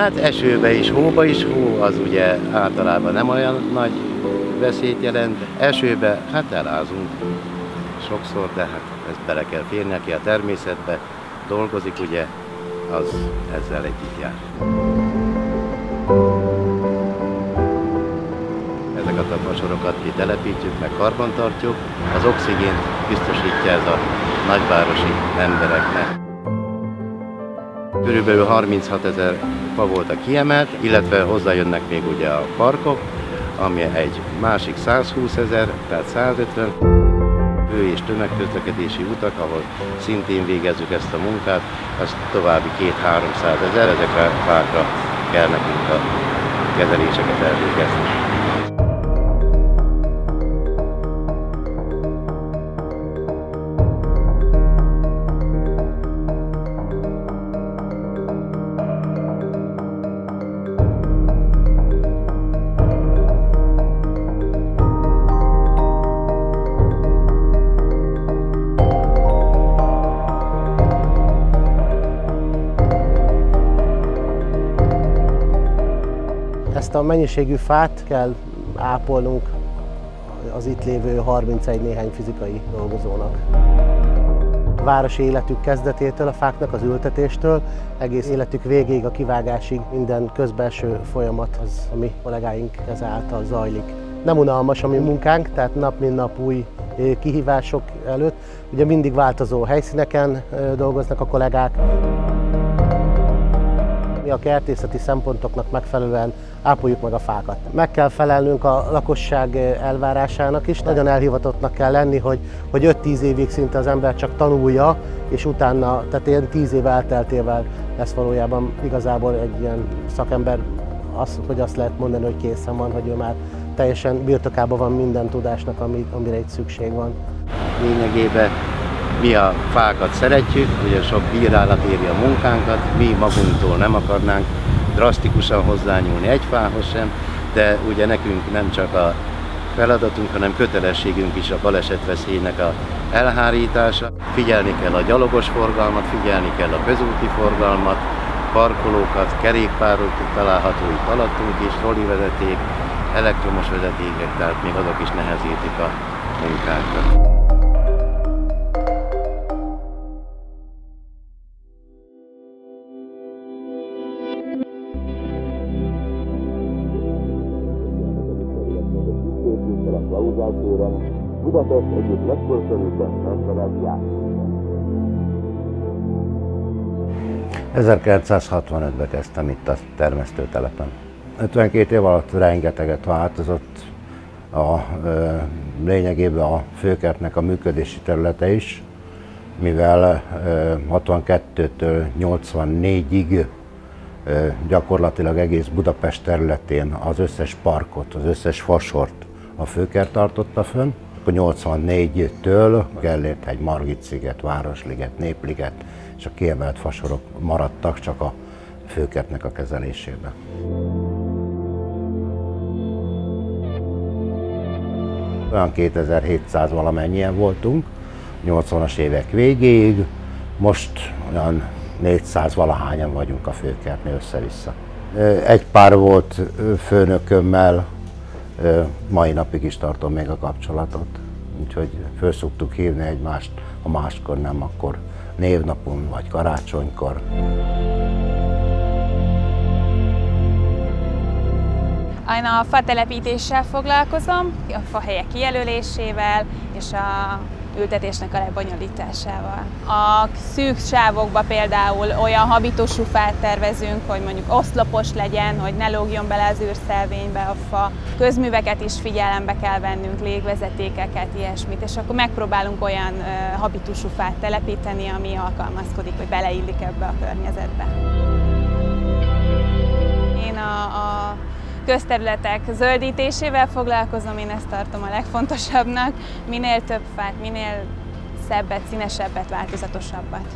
Hát esőbe is, hóba is, hó az ugye általában nem olyan nagy veszélyt jelent. Esőbe, hát elázunk sokszor, de hát ezt bele kell férni, aki a természetbe dolgozik, ugye, az ezzel együtt jár. Ezeket a fasorokat mi telepítjük, meg karbantartjuk, az oxigént biztosítja ez a nagyvárosi embereknek. Körülbelül 36 ezer fa volt a kiemelt, illetve hozzájönnek még ugye a parkok, ami egy másik 120 ezer, tehát 150 fő- és tömegközlekedési utak, ahol szintén végezzük ezt a munkát, az további 2-300 ezer, ezekre a fákra kell nekünk a kezeléseket elvégezni. Ezt a mennyiségű fát kell ápolnunk az itt lévő 31 néhány fizikai dolgozónak. A városi életük kezdetétől, a fáknak az ültetéstől, egész életük végéig, a kivágásig minden közbelső folyamat az, ami kollégáink keze által zajlik. Nem unalmas a mi munkánk, tehát nap mint nap új kihívások előtt. Ugye mindig változó helyszíneken dolgoznak a kollégák. A kertészeti szempontoknak megfelelően ápoljuk meg a fákat. Meg kell felelnünk a lakosság elvárásának is, nagyon elhivatottnak kell lenni, hogy, hogy 5-10 évig szinte az ember csak tanulja, és utána, tehát ilyen 10 év elteltével lesz valójában igazából egy ilyen szakember, az, hogy azt lehet mondani, hogy készen van, hogy ő már teljesen birtokában van minden tudásnak, amire itt szükség van. Lényegében mi a fákat szeretjük, ugye sok bírálat éri a munkánkat, mi magunktól nem akarnánk drasztikusan hozzányúlni egy fához sem, de ugye nekünk nem csak a feladatunk, hanem kötelességünk is a balesetveszélynek a elhárítása. Figyelni kell a gyalogos forgalmat, figyelni kell a közúti forgalmat, parkolókat, kerékpárok található itt alattunk is, roli vezeték, elektromos vezetékek, tehát még azok is nehezítik a munkánkat. 1965-ben kezdtem itt a termesztőtelepen. 52 év alatt rengeteget változott a ö, lényegében a főkertnek a működési területe is, mivel ö, 62-től 84-ig gyakorlatilag egész Budapest területén az összes parkot, az összes fasort a főkert tartotta fönn. 84-től Gellért egy Margit-sziget, Városliget, Népliget és a kiemelt fasorok maradtak csak a főkertnek a kezelésében. Olyan 2700 valamennyien voltunk, 80-as évek végéig, most olyan 400 valahányan vagyunk a főkertnél össze-vissza. Egy pár volt főnökömmel, mai napig is tartom még a kapcsolatot. Úgyhogy föl szoktuk hívni egymást, ha máskor nem, akkor névnapon vagy karácsonykor. Én a fa telepítéssel foglalkozom, a fa helyek kijelölésével és a ültetésnek a lebonyolításával. A szűk sávokba például olyan habitusú fát tervezünk, hogy mondjuk oszlopos legyen, hogy ne lógjon bele az űrszelvénybe a fa. Közműveket is figyelembe kell vennünk, légvezetékeket, ilyesmit, és akkor megpróbálunk olyan habitusú fát telepíteni, ami alkalmazkodik, hogy beleillik ebbe a környezetbe. Közterületek zöldítésével foglalkozom, én ezt tartom a legfontosabbnak. Minél több fát, minél szebbet, színesebbet, változatosabbat.